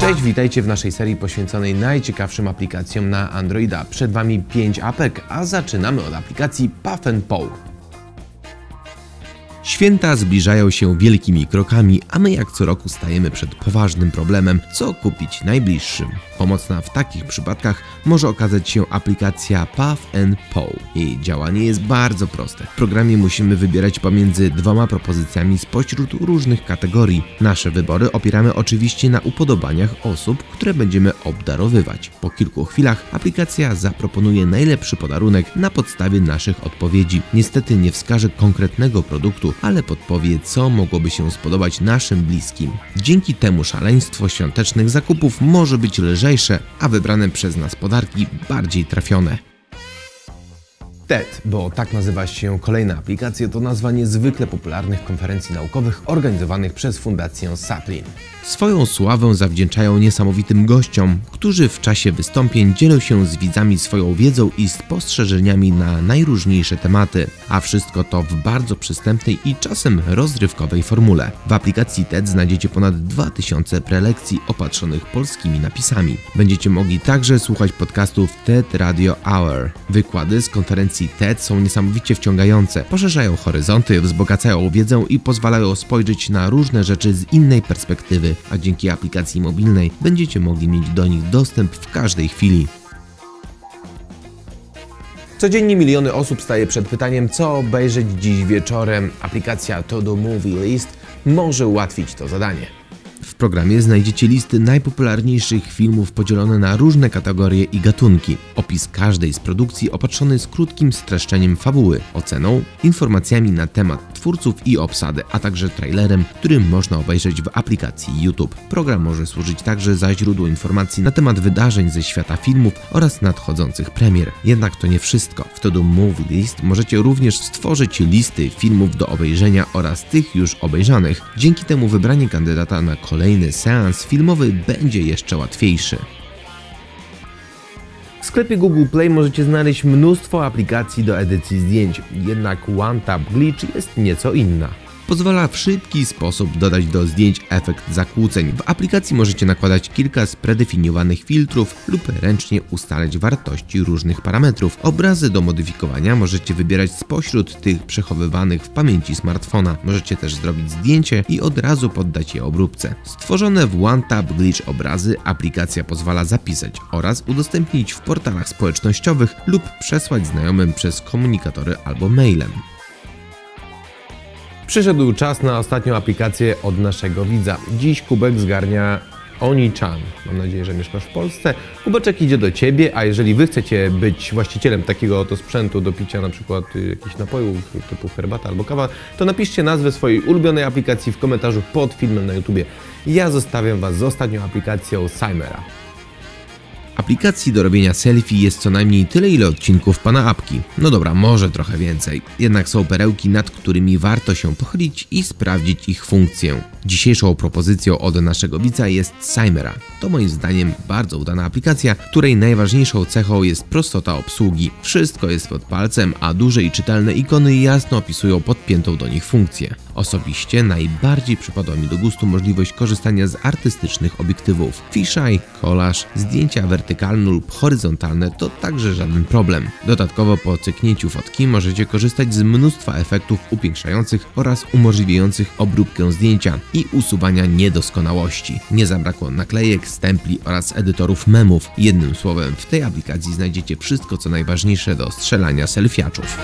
Cześć, witajcie w naszej serii poświęconej najciekawszym aplikacjom na Androida. Przed Wami 5 apek, a zaczynamy od aplikacji Puff Pow. Święta zbliżają się wielkimi krokami, a my jak co roku stajemy przed poważnym problemem, co kupić najbliższym. Pomocna w takich przypadkach może okazać się aplikacja Puff Pow. Jej działanie jest bardzo proste. W programie musimy wybierać pomiędzy dwoma propozycjami spośród różnych kategorii. Nasze wybory opieramy oczywiście na upodobaniach osób, które będziemy obdarowywać. Po kilku chwilach aplikacja zaproponuje najlepszy podarunek na podstawie naszych odpowiedzi. Niestety nie wskaże konkretnego produktu, ale podpowie, co mogłoby się spodobać naszym bliskim. Dzięki temu szaleństwo świątecznych zakupów może być lżejsze, a wybrane przez nas podarki bardziej trafione. TED, bo tak nazywa się kolejna aplikacja, to nazwa niezwykle popularnych konferencji naukowych organizowanych przez Fundację Saplin. Swoją sławę zawdzięczają niesamowitym gościom, którzy w czasie wystąpień dzielą się z widzami swoją wiedzą i spostrzeżeniami na najróżniejsze tematy, a wszystko to w bardzo przystępnej i czasem rozrywkowej formule. W aplikacji TED znajdziecie ponad 2000 prelekcji opatrzonych polskimi napisami. Będziecie mogli także słuchać podcastów TED Radio Hour. Wykłady z konferencji TED są niesamowicie wciągające, poszerzają horyzonty, wzbogacają wiedzę i pozwalają spojrzeć na różne rzeczy z innej perspektywy a dzięki aplikacji mobilnej będziecie mogli mieć do nich dostęp w każdej chwili. Codziennie miliony osób staje przed pytaniem, co obejrzeć dziś wieczorem. Aplikacja To Movie List może ułatwić to zadanie. Programie znajdziecie listy najpopularniejszych filmów podzielone na różne kategorie i gatunki. Opis każdej z produkcji opatrzony jest krótkim streszczeniem fabuły, oceną, informacjami na temat twórców i obsady, a także trailerem, który można obejrzeć w aplikacji YouTube. Program może służyć także za źródło informacji na temat wydarzeń ze świata filmów oraz nadchodzących premier. Jednak to nie wszystko. W Todo Movie List możecie również stworzyć listy filmów do obejrzenia oraz tych już obejrzanych. Dzięki temu wybranie kandydata na kolejny seans filmowy będzie jeszcze łatwiejszy. W sklepie Google Play możecie znaleźć mnóstwo aplikacji do edycji zdjęć, jednak OneTap Glitch jest nieco inna pozwala w szybki sposób dodać do zdjęć efekt zakłóceń. W aplikacji możecie nakładać kilka spredefiniowanych filtrów lub ręcznie ustalać wartości różnych parametrów. Obrazy do modyfikowania możecie wybierać spośród tych przechowywanych w pamięci smartfona. Możecie też zrobić zdjęcie i od razu poddać je obróbce. Stworzone w OneTap Glitch obrazy aplikacja pozwala zapisać oraz udostępnić w portalach społecznościowych lub przesłać znajomym przez komunikatory albo mailem. Przyszedł czas na ostatnią aplikację od naszego widza. Dziś kubek zgarnia Oni-chan. Mam nadzieję, że mieszkasz w Polsce. Kubeczek idzie do Ciebie, a jeżeli Wy chcecie być właścicielem takiego oto sprzętu do picia na przykład jakichś napojów typu herbata albo kawa, to napiszcie nazwę swojej ulubionej aplikacji w komentarzu pod filmem na YouTubie. Ja zostawiam Was z ostatnią aplikacją Simera. Aplikacji do robienia selfie jest co najmniej tyle ile odcinków pana apki. No dobra, może trochę więcej. Jednak są perełki, nad którymi warto się pochylić i sprawdzić ich funkcję. Dzisiejszą propozycją od naszego widza jest Simera. To moim zdaniem bardzo udana aplikacja, której najważniejszą cechą jest prostota obsługi. Wszystko jest pod palcem, a duże i czytelne ikony jasno opisują podpiętą do nich funkcję. Osobiście najbardziej przypadła mi do gustu możliwość korzystania z artystycznych obiektywów. Fisheye, collage, zdjęcia wertykalne lub horyzontalne to także żaden problem. Dodatkowo po cyknięciu fotki możecie korzystać z mnóstwa efektów upiększających oraz umożliwiających obróbkę zdjęcia i usuwania niedoskonałości. Nie zabrakło naklejek, stempli oraz edytorów memów. Jednym słowem, w tej aplikacji znajdziecie wszystko co najważniejsze do strzelania selfiaczów.